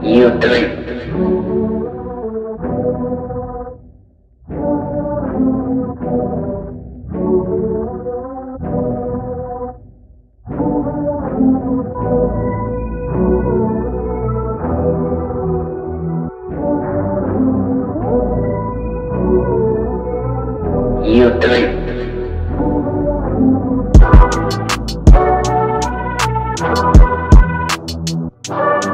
You three. you three. Thank